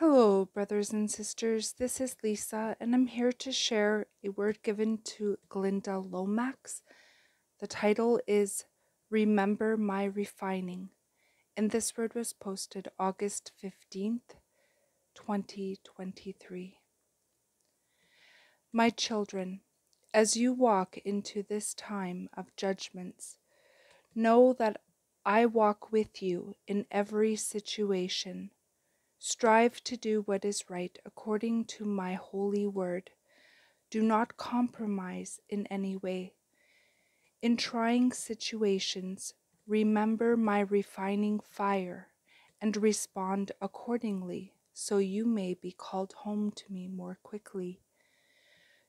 Hello, brothers and sisters. This is Lisa, and I'm here to share a word given to Glynda Lomax. The title is Remember My Refining, and this word was posted August 15th, 2023. My children, as you walk into this time of judgments, know that I walk with you in every situation Strive to do what is right according to my holy word. Do not compromise in any way. In trying situations, remember my refining fire and respond accordingly so you may be called home to me more quickly.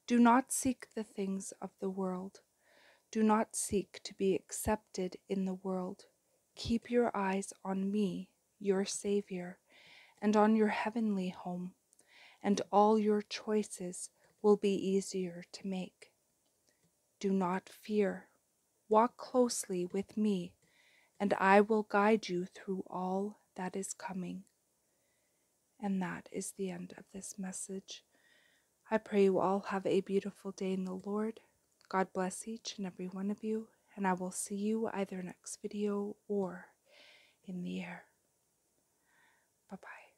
Do not seek the things of the world. Do not seek to be accepted in the world. Keep your eyes on me, your Savior and on your heavenly home, and all your choices will be easier to make. Do not fear. Walk closely with me, and I will guide you through all that is coming. And that is the end of this message. I pray you all have a beautiful day in the Lord. God bless each and every one of you, and I will see you either next video or in the air. Bye bye.